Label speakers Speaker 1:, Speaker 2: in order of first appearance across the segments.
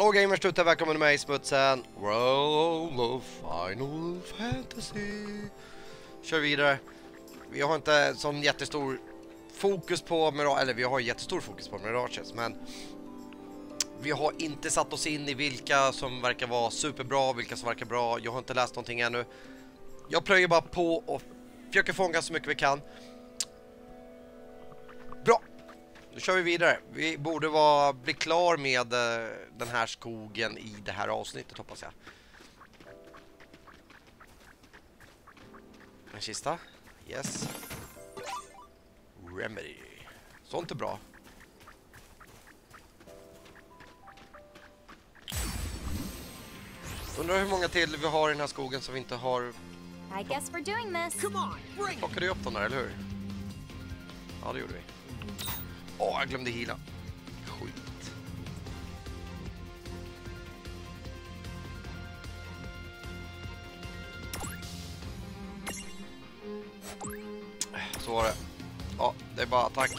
Speaker 1: Hallå gamers, tuta välkommen med mig i smutsen. World of Final Fantasy. Kör vidare. Vi har inte sån jättestor fokus på Mirage, eller vi har jättestor fokus på Mirages, men vi har inte satt oss in i vilka som verkar vara superbra, vilka som verkar bra. Jag har inte läst någonting ännu. Jag plöjer bara på och försöker fånga så mycket vi kan. Bra! Nu kör vi vidare. Vi borde vara, bli klar med uh, den här skogen i det här avsnittet hoppas jag. En kista. Yes. Remedy. Sånt är bra. Undrar hur många till vi har i den här skogen som vi inte har...
Speaker 2: I guess we're doing this.
Speaker 3: Come on, bring!
Speaker 1: Plockade ju upp dem där, eller hur? Ja, det gjorde vi. Åh, jag glömde hila. Skit. Äh, så var det. Ja, det är bara attack.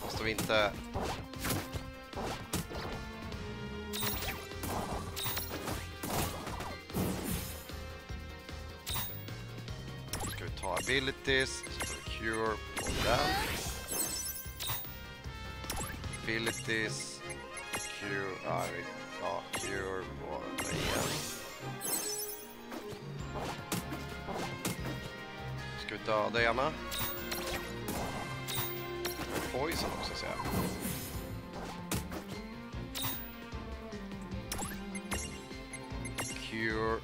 Speaker 1: Hoppas vi inte... Ska vi ta abilities, cure på den. Abilities, cure, ja, ja cure på den igen. Ska vi döda ena? Poison också ser jag. Cure.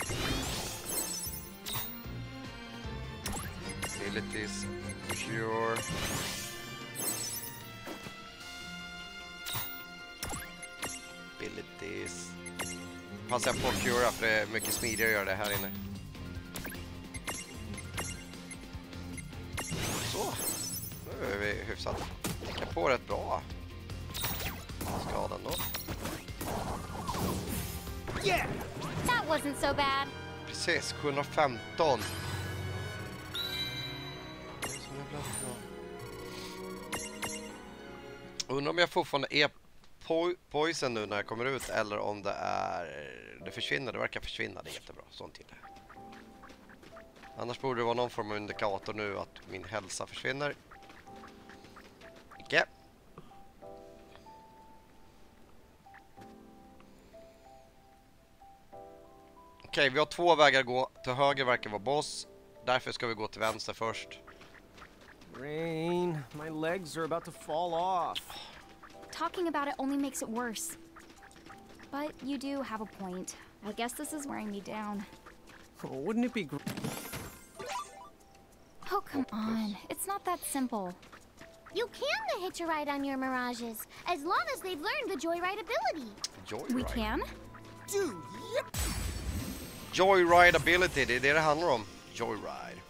Speaker 1: Abilities. Cure. Abilities. Passar jag på att cura för det är mycket smidigare att göra det här inne. Så. Nu är vi hyfsat. Täcka på rätt bra. Skadan då.
Speaker 3: Yeah!
Speaker 2: That wasn't so bad.
Speaker 1: Precis, 715. Om jag fortfarande är po poison nu när jag kommer ut eller om det är... Det försvinner, det verkar försvinna, det är jättebra. Sånt till. Annars borde det vara någon form av indikator nu att min hälsa försvinner. Icke. Okej, vi har två vägar att gå. Till höger verkar vara boss. Därför ska vi gå till vänster först.
Speaker 3: Rain, my legs are about to fall off.
Speaker 2: Talking about it only makes it worse. But you do have a point. I guess this is wearing me down.
Speaker 3: Oh, wouldn't it be great?
Speaker 2: Oh, come oh, on. It's not that simple.
Speaker 4: You can hitch a ride on your Mirages, as long as they've learned the Joyride ability.
Speaker 1: Joyride.
Speaker 2: We can?
Speaker 3: Dude, yep!
Speaker 1: Joyride ability, det är det det handlar om. Joyride.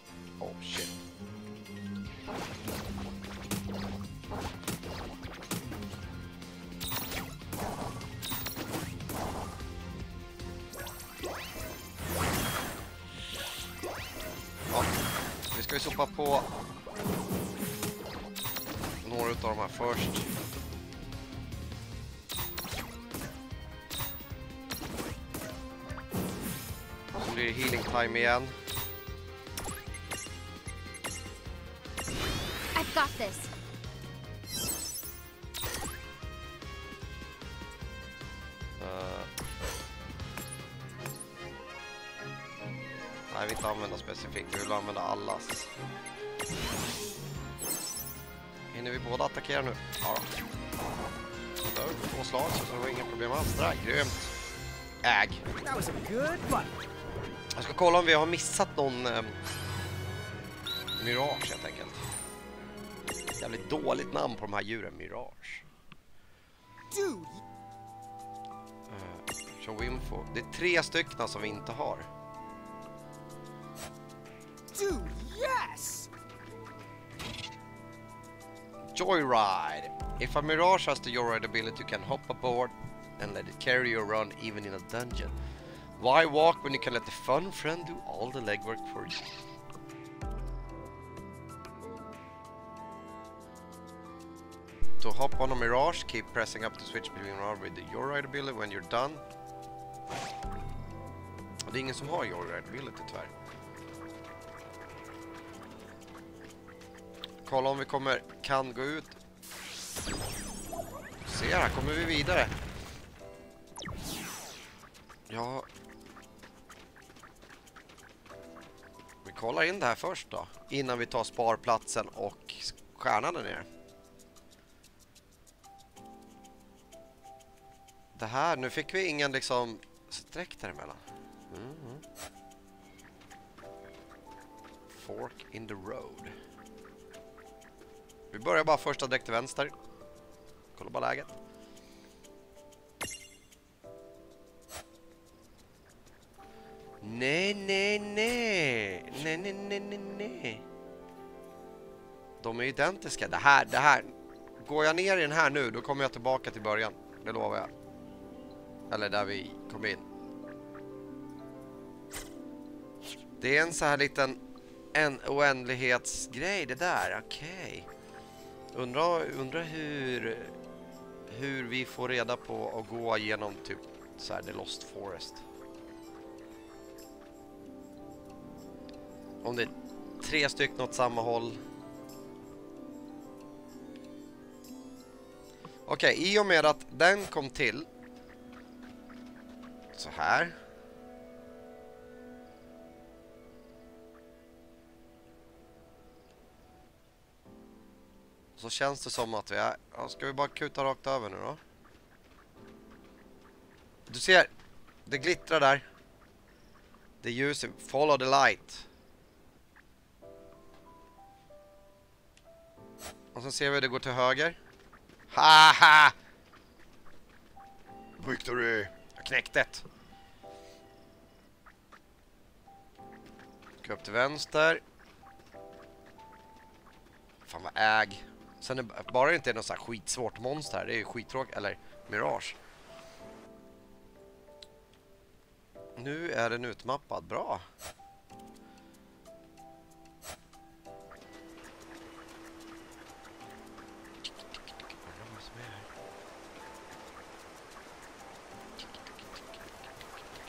Speaker 1: Oh shit. Ska ju sopa på några utav de här först. Så blir det healing time igen.
Speaker 4: I've got this.
Speaker 1: Specifikt. Vi vill använda allas. Hinner vi båda attackera nu? Ja då. Vi på två slag så det var inga problem alls. Där, grymt. Äg. Jag ska kolla om vi har missat någon eh, Mirage helt enkelt. Jävligt dåligt namn på de här djuren, Mirage. Uh, show info. Det är tre stycken som vi inte har.
Speaker 3: Dude, yes!
Speaker 1: Joyride. If a Mirage has the Joyride ability, you can hop aboard and let it carry you around even in a dungeon. Why walk when you can let the fun friend do all the legwork for you? to hop on a Mirage, keep pressing up the switch between Mirage with the Joyride ability when you're done. Det är ingen som har Joyride ability tyvärr. Kolla om vi kommer, kan gå ut. Se här kommer vi vidare. Ja. Vi kollar in det här först då. Innan vi tar sparplatsen och stjärnan där nere. Det här, nu fick vi ingen liksom Sträck däremellan. Mm, mm. Fork in the road. Vi börjar bara första direkt till vänster. Kolla bara läget. Nej, nej, nej. Nej, nej, nej, nej, nej. De är identiska. Det här, det här. Går jag ner i den här nu, då kommer jag tillbaka till början. Det lovar jag. Eller där vi kom in. Det är en så här liten en oändlighetsgrej det där. Okej. Okay. Undrar undra hur hur vi får reda på att gå igenom typ så här The Lost Forest. Om det är tre stycken åt samma håll. Okej, okay, i och med att den kom till så här. Så känns det som att vi är... Ja, ska vi bara kuta rakt över nu då? Du ser, det glittrar där. Det är. Follow the light. Och så ser vi att det går till höger. Haha! Victory! Jag knäckte ett. Gå upp till vänster. Fan vad äg. Sen är, bara det inte är något så här skitsvårt monster här, det är skittråkigt, eller Mirage. Nu är den utmappad, bra.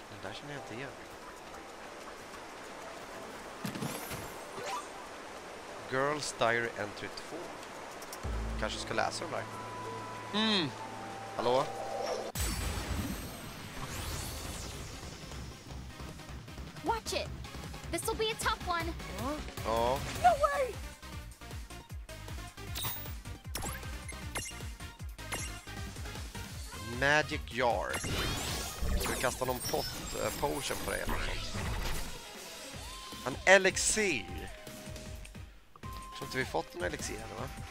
Speaker 1: Den där känner jag inte igen. Girls Diary Entry 2 kanske ska läsa de där. Mm. Hallå?
Speaker 2: Watch it. This will be a tough one.
Speaker 1: Ja.
Speaker 2: No way.
Speaker 1: Magic jar. Ska vi kasta någon pot, uh, potion på dig eller något En elixir. Jag tror inte vi fått någon elixir ännu va?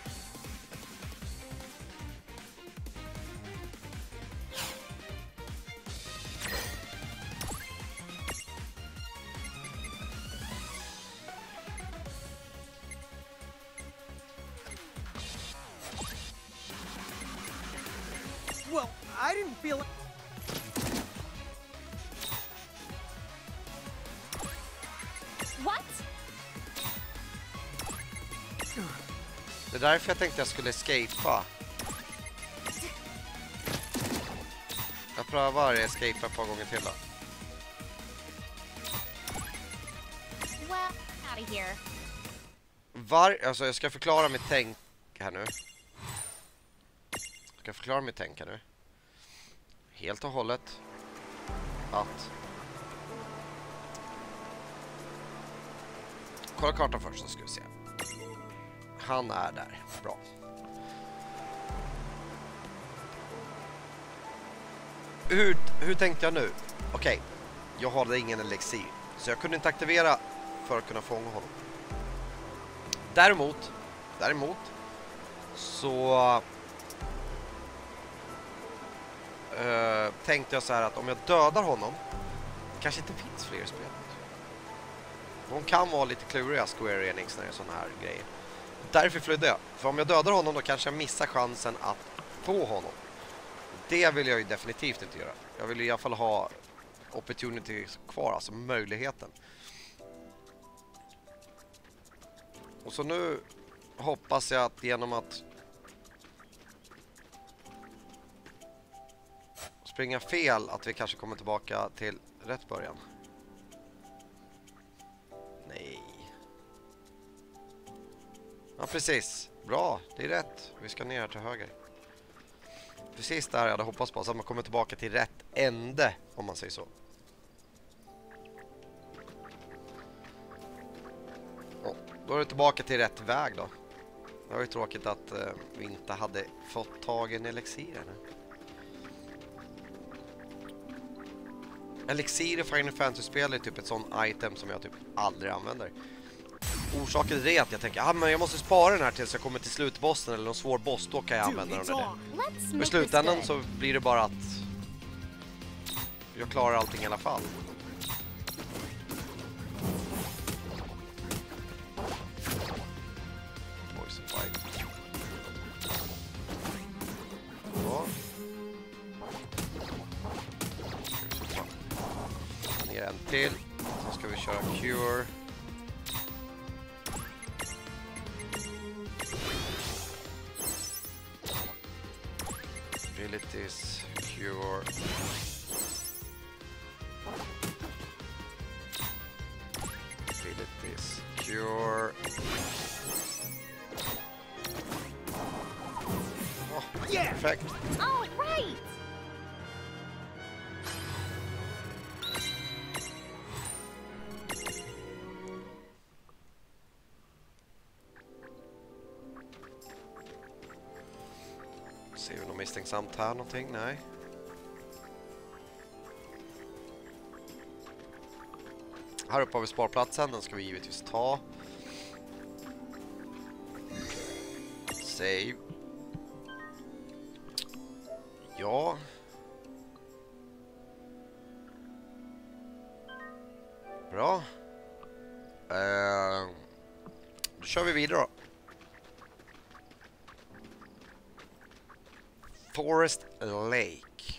Speaker 1: Därför jag tänkte jag skulle escapea. Jag prövar escapea ett par gånger till då. Var, alltså jag ska förklara mitt tänk här nu. Jag ska förklara mitt tänk här nu. Helt och hållet. Att. Kolla kartan först så ska vi se. Han är där. Bra. Hur, hur tänkte jag nu? Okej, okay. jag hade ingen elixir. Så jag kunde inte aktivera för att kunna fånga honom. Däremot, däremot så uh, tänkte jag så här att om jag dödar honom kanske inte finns fler spel. De kan vara lite kluriga Square Enix när det är sådana här grejer. Därför flydde jag. För om jag dödar honom då kanske jag missar chansen att få honom. Det vill jag ju definitivt inte göra. Jag vill i alla fall ha opportunity kvar, alltså möjligheten. Och så nu hoppas jag att genom att springa fel att vi kanske kommer tillbaka till rätt början. Nej. Ja, precis. Bra, det är rätt. Vi ska ner här till höger. Precis där jag hade hoppats på, så att man kommer tillbaka till rätt ände, om man säger så. Ja, då är du tillbaka till rätt väg då. Det var ju tråkigt att eh, vi inte hade fått tag i en elixir. Elixir i Final Fantasy-spel är typ ett sånt item som jag typ aldrig använder. Orsaken till det är att jag tänker, ah, men jag måste spara den här tills jag kommer till slutbossen eller någon svår boss, då kan jag använda den. Där. I slutändan så blir det bara att jag klarar allting i alla fall. Ner en till. Sen ska vi köra cure. Abilities, cure. Abilities, cure. Oh,
Speaker 3: Yeah.
Speaker 1: perfekt.
Speaker 4: All right.
Speaker 1: Vi här någonting? Nej. Här uppe har vi sparplatsen, den ska vi givetvis ta. Save. Ja. Bra. Eh, då kör vi vidare då. Forest Lake.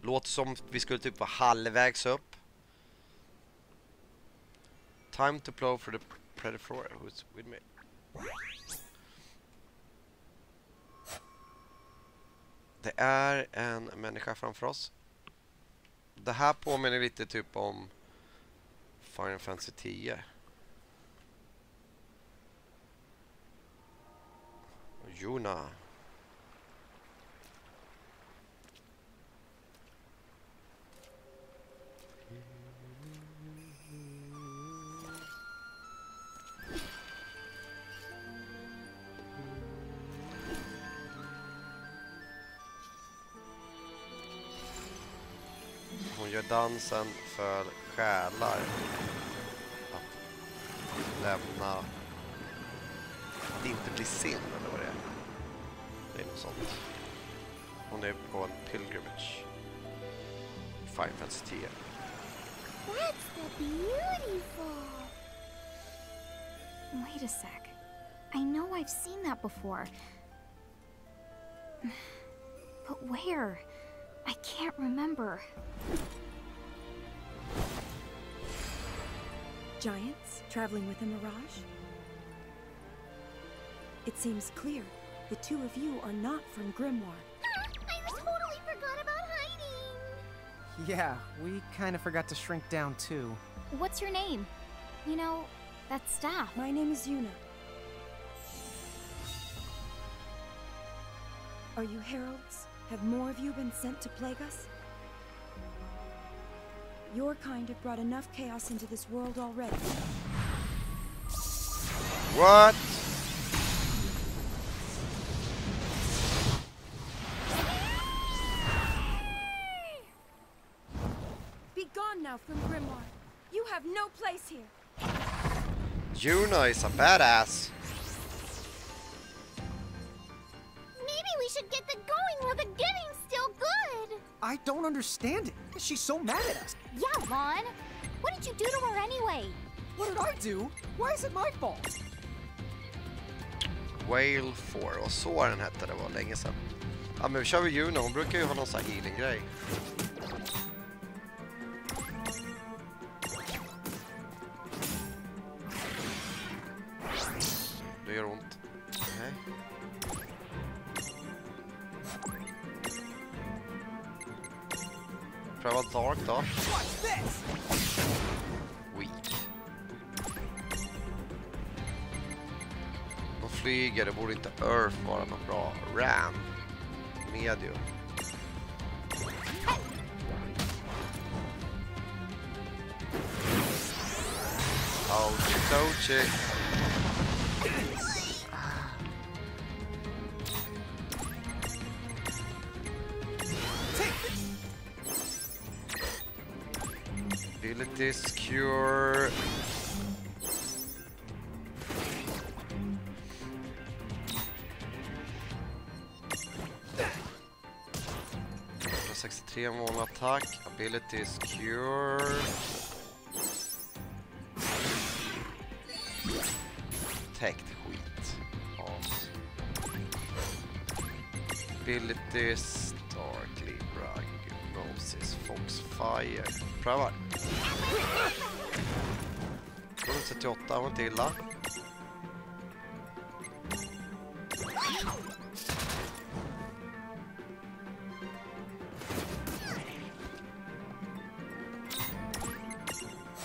Speaker 1: Låter som vi skulle typ vara halvvägs upp. Time to plow for the predator who's with me. Det är en människa framför oss. Det här påminner lite typ om Final Fantasy 10. Juna. Dansen för själar. Att lämna... Att inte bli sin, eller vad det är. Det är något sånt. Hon är på en pilgrimage. i Final Fantasy 10.
Speaker 4: That's the beautiful.
Speaker 2: Wait a sec. I know I've seen that before. But where? I can't remember.
Speaker 5: Giants traveling with a mirage? It seems clear. The two of you are not from Grimoire.
Speaker 4: I totally forgot about hiding.
Speaker 3: Yeah, we kind of forgot to shrink down too.
Speaker 2: What's your name? You know, that staff.
Speaker 5: My name is Yuna. Are you heralds? Have more of you been sent to plague us? Your kind have brought enough chaos into this world already.
Speaker 1: What?
Speaker 5: Be gone now from Grimoire. You have no place here.
Speaker 1: Juno is a badass.
Speaker 4: Maybe we should get the going while the getting's still good.
Speaker 3: I don't understand it. She's so mad at us.
Speaker 4: Yeah, Vaughn. What did you do to her anyway?
Speaker 3: What did I do? Why is it my fault?
Speaker 1: Whale 4, och så den hette, det var länge sedan. Ja men vi kör väl Juna, hon brukar ju ha någon sån här healing-grej. Det gör ont. Pröva Dark då. Weak. De flyger, det borde inte Earth vara något bra. Ram. Medium. Ouchie ouchie. this cure. Tre mål attack, abilities. cure. Täckt skit. As. Ability, Stark Libra, Gnosis, Foxfire. Prövar. 38 var inte illa.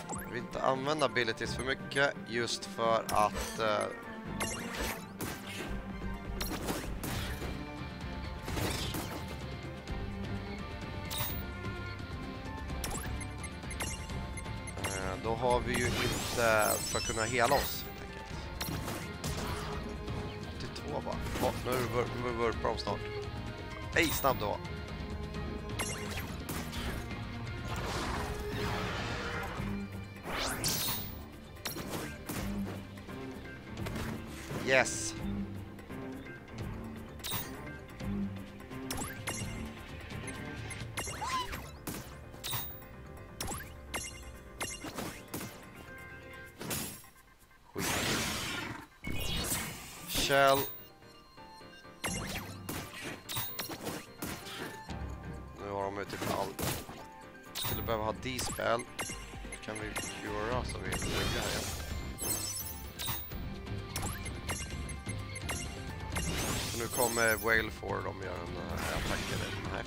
Speaker 1: Jag vill inte använda abilities för mycket just för att eh, vi ju inte för att kunna hela oss helt enkelt. 82 bara. Åh, nu är vurpar de snart. Hej, snabb då. Yes. De gör en attack eller den här.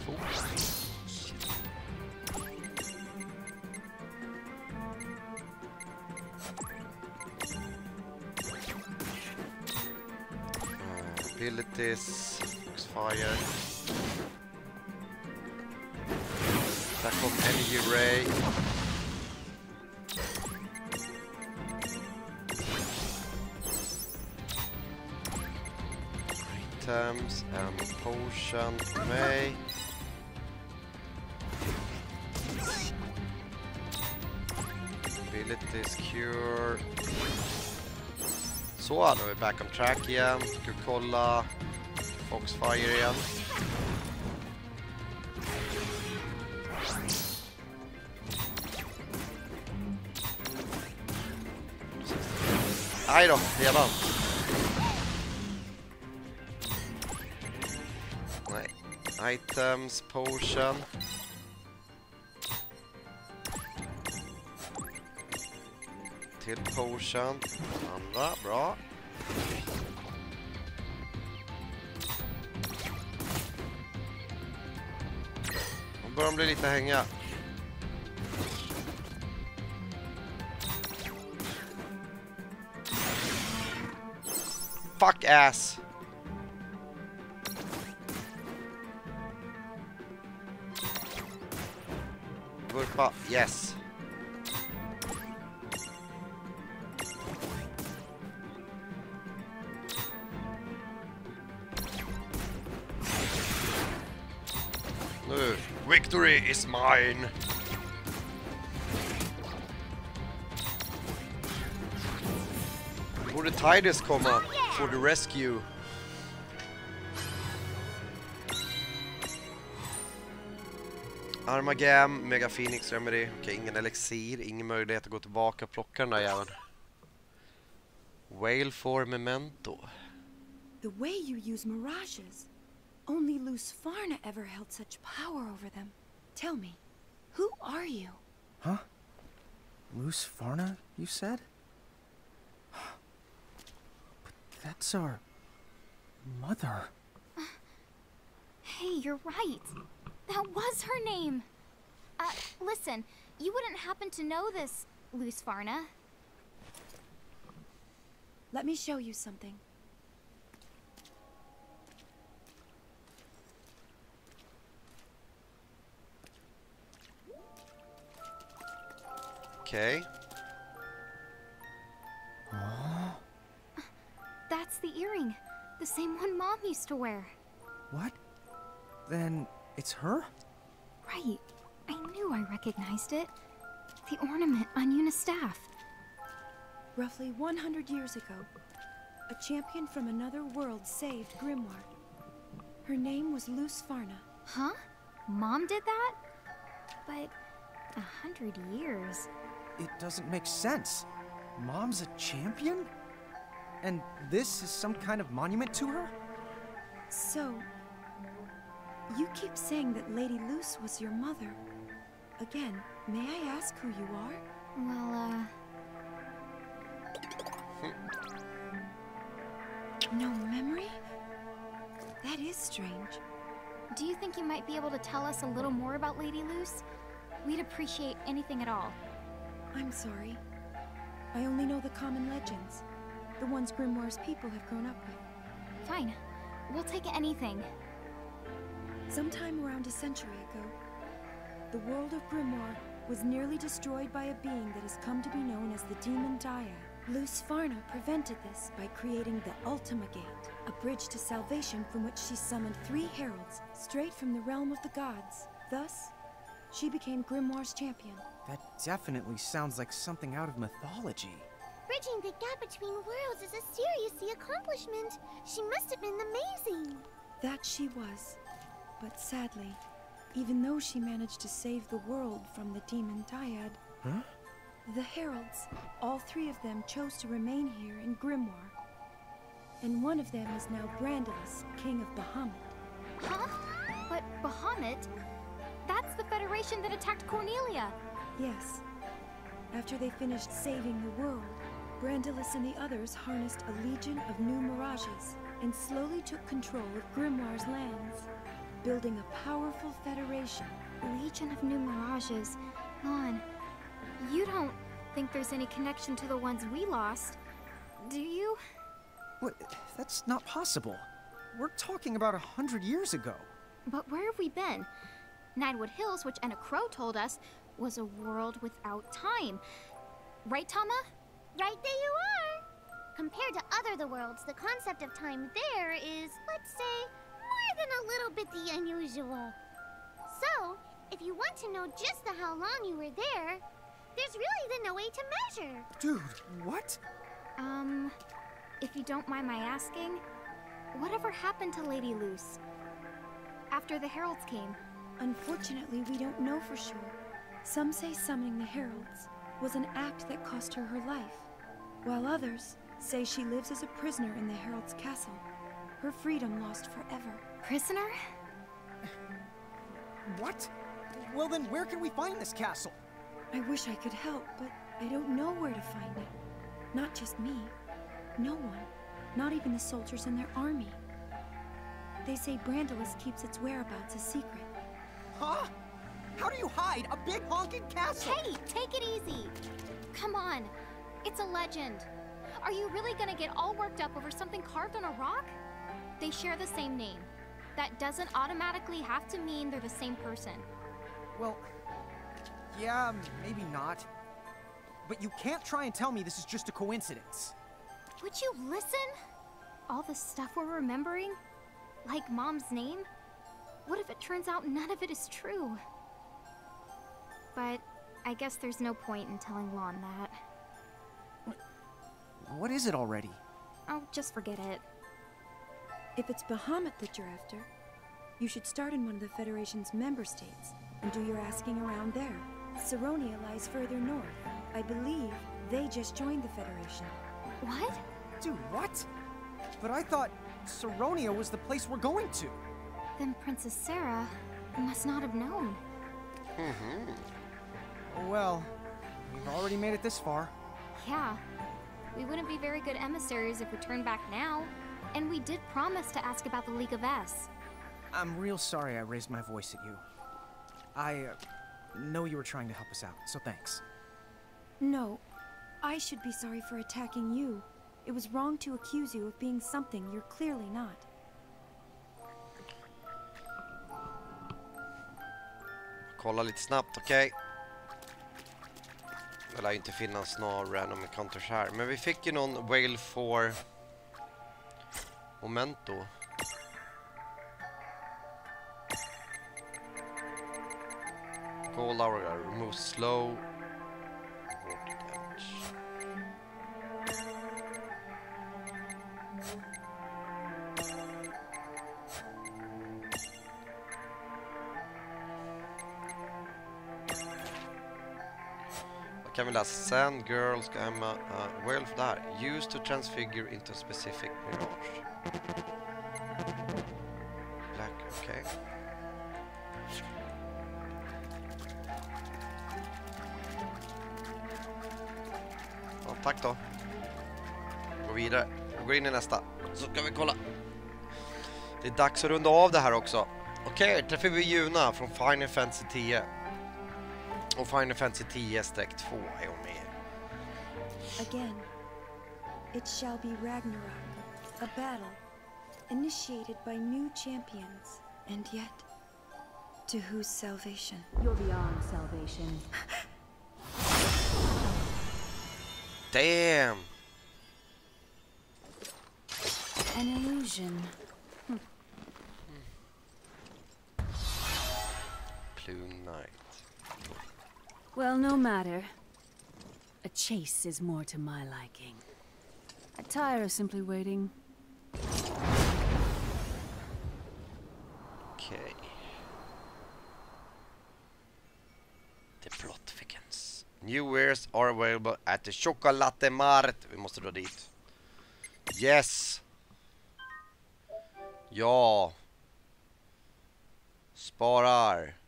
Speaker 1: Uh, abilities, Foxfire. Där kom Energy Ray. Items and um, potion may. Abilities, cure. Så, nu är vi back on track igen. Ska kolla Foxfire igen. Aj då, redan. Items, potion. Till potion. Andra, bra. Nu börjar de bli lite hänga. Fuck ass. Yes. Victory is mine. For Borde Tidus komma for the rescue? Armagam, Mega Phoenix Remedy. Okej, ingen elixir, ingen möjlighet att gå tillbaka och plocka den där jäveln. Whale for Memento.
Speaker 5: The way you use mirages. Only Lusfarna ever held such power over them. Tell me, who are you?
Speaker 3: Huh? Loose Farna, you said? But that's our... mother.
Speaker 2: Hey, you're right. That was her name. Uh, listen, you wouldn't happen to know this, Luce Farna.
Speaker 5: Let me show you something.
Speaker 1: Okej.
Speaker 2: That's the earring. The same one Mom used to wear.
Speaker 3: What? Then it's her?
Speaker 2: Right. I knew I recognized it. The ornament on Yuna's staff.
Speaker 5: Roughly 100 years ago, a champion from another world saved Grimoire. Her name was Luce Farna.
Speaker 2: Huh? Mom did that? But a hundred years.
Speaker 3: It doesn't make sense. Mom's a champion? And this is some kind of monument to her?
Speaker 5: So, you keep saying that Lady Luce was your mother. Again, may I ask who you are?
Speaker 2: Well, uh,
Speaker 5: No memory? That is strange.
Speaker 2: do you think you might be able to tell us a little more about Lady Luce? We'd appreciate anything at all.
Speaker 5: I'm sorry. I only know the common legends. The ones Grimoire's people have grown up with.
Speaker 2: Fine. We'll take anything.
Speaker 5: Sometime around a century ago, the world of Grimoire was nearly destroyed by a being that has come to be known as the Demon Dyad. Luce Farna prevented this by creating the Ultima Gate, a bridge to salvation from which she summoned three heralds straight from the realm of the gods. Thus, she became Grimoire's champion.
Speaker 3: That definitely sounds like something out of mythology.
Speaker 4: Bridging the gap between worlds is a serious accomplishment. She must have been amazing.
Speaker 5: That she was. But sadly, even though she managed to save the world from the demon Dyad,
Speaker 3: Huh?
Speaker 5: the heralds, all three of them chose to remain here in Grimoire. And one of them is now Brandalus, King of Bahamut.
Speaker 2: Huh? But Bahamut? That's the Federation that attacked Cornelia.
Speaker 5: Yes. After they finished saving the world, Brandalus and the others harnessed a legion of new mirages and slowly took control of Grimoire's lands, building a powerful federation.
Speaker 2: Legion of New Mirages. Lon, you don't think there's any connection to the ones we lost, do you?
Speaker 3: What? That's not possible. We're talking about a hundred years ago.
Speaker 2: But where have we been? Ninewood Hills, which Anna Crow told us, was a world without time. Right, Tama?
Speaker 4: Right there you are. Compared to other the worlds, the concept of time there is, let's the unusual. So, if you want to know just the how long you were there, there's really then no way to measure.
Speaker 3: Dude, what?
Speaker 2: Um, if you don't mind my asking, whatever happened to Lady Luce? After the heralds came.
Speaker 5: Unfortunately, we don't know for sure. Some say summoning the heralds was an act that cost her her life, while others say she lives as a prisoner in the herald's castle, her freedom lost forever.
Speaker 2: Prisoner?
Speaker 3: What? Well then, where can we find this castle?
Speaker 5: I wish I could help, but I don't know where to find it. Not just me. No one. Not even the soldiers in their army. They say Brandalus keeps its whereabouts a secret.
Speaker 3: Huh? How do you hide a big honking castle?
Speaker 2: Hey, take it easy. Come on. It's a legend. Are you really gonna get all worked up over something carved on a rock? They share the same name. That doesn't automatically have to mean they're the same person.
Speaker 3: Well, yeah, maybe not. But you can't try and tell me this is just a coincidence.
Speaker 2: Would you listen? All the stuff we're remembering? Like Mom's name? What if it turns out none of it is true? But I guess there's no point in telling Lon that.
Speaker 3: What is it already?
Speaker 2: Oh, just forget it.
Speaker 5: If it's Bahamut that you're after, you should start in one of the Federation's member states and do your asking around there. Saronia lies further north. I believe they just joined the Federation.
Speaker 2: What?
Speaker 3: Dude, what? But I thought Saronia was the place we're going to.
Speaker 2: Then Princess Sarah must not have known. Mm-hmm.
Speaker 3: Well, we've already made it this far.
Speaker 2: Yeah. We wouldn't be very good emissaries if we turned back now. And we did promise to ask about the League of S.
Speaker 3: I'm real sorry I raised my voice at you. I, uh, know you were trying to help us out, so thanks.
Speaker 5: No, I should be sorry for attacking you. It was wrong to accuse you of being something you're clearly not.
Speaker 1: Kolla lite snabbt, okej. Det lär ju inte finnas några random encounters här. Men vi fick ju någon Whale 4 Momento. Gold hour remove slow. Kan vi läsa Sand Girl ska Emma eh, uh, Well för det här. Used to transfigure into a specific mirage. Black, okej. Ja, tack då. Gå vidare. Vi går in i nästa. Så ska vi kolla. Det är dags att runda av det här också. Okej, träffar vi Juna från Final Fantasy 10. Och Final Fantasy 10-2 är hon med.
Speaker 5: Again, it shall be Ragnarok, a battle initiated by new champions, and yet, to whose salvation?
Speaker 6: You're beyond salvation.
Speaker 1: Damn!
Speaker 6: An illusion.
Speaker 1: Plume Knight.
Speaker 6: Well, no matter. A chase is more to my liking. I tire of simply waiting.
Speaker 1: Okay. The plot thickens. New wares are available at the Chocolate Mart. Vi måste dra dit. Yes! Ja! Sparar.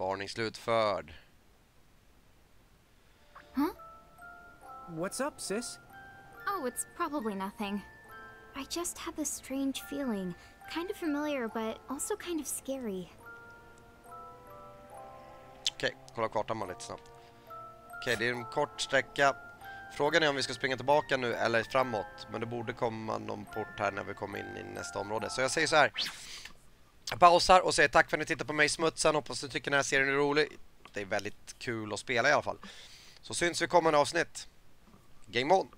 Speaker 1: Sparning slutförd.
Speaker 3: What's up, sis?
Speaker 2: Oh, it's probably nothing. I just had this strange feeling. Kind of familiar, but also kind of scary.
Speaker 1: Okej, kolla kartan bara lite snabbt. Okej, det är en kort sträcka. Frågan är om vi ska springa tillbaka nu eller framåt. Men det borde komma någon port här när vi kommer in i nästa område. Så jag säger så här. Jag pausar och säger tack för att ni tittar på mig i smutsen. Hoppas ni tycker den här serien är rolig. Det är väldigt kul att spela i alla fall. Så syns vi i kommande avsnitt. Game on!